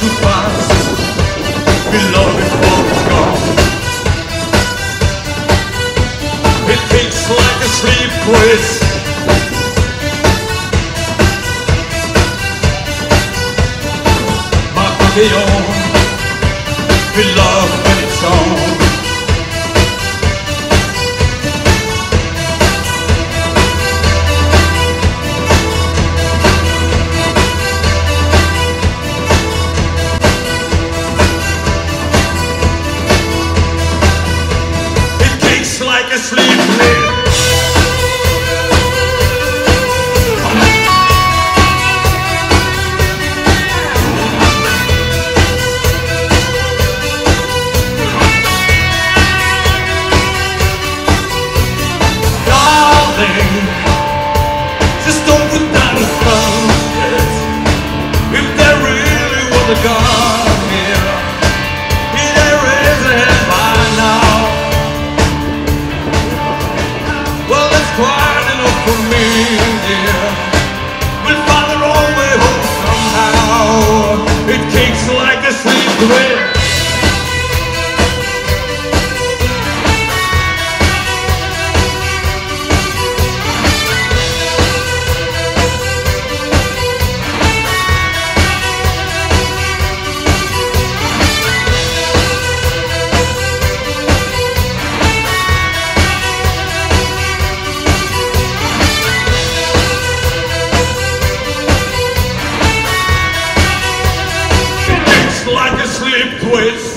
too fast. beloved, love before it's gone. It kicks like a sleep quiz. My body on. We. A God here, it by now. Well, enough for me, dear. We'll find our own way home somehow. It kicks like a sleep thread. Pues